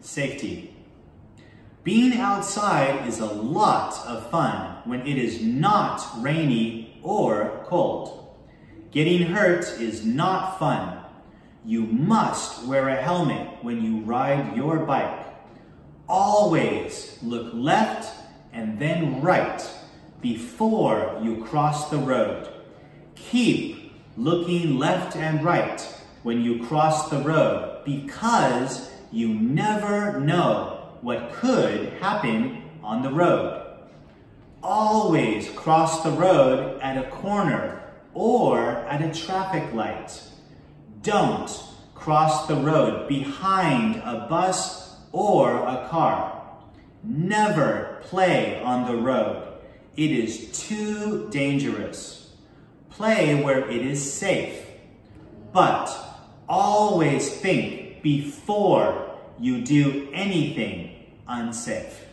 safety. Being outside is a lot of fun when it is not rainy or cold. Getting hurt is not fun. You must wear a helmet when you ride your bike. Always look left and then right before you cross the road. Keep looking left and right when you cross the road because you never know what could happen on the road. Always cross the road at a corner or at a traffic light. Don't cross the road behind a bus or a car. Never play on the road. It is too dangerous. Play where it is safe. But always think before you do anything unsafe.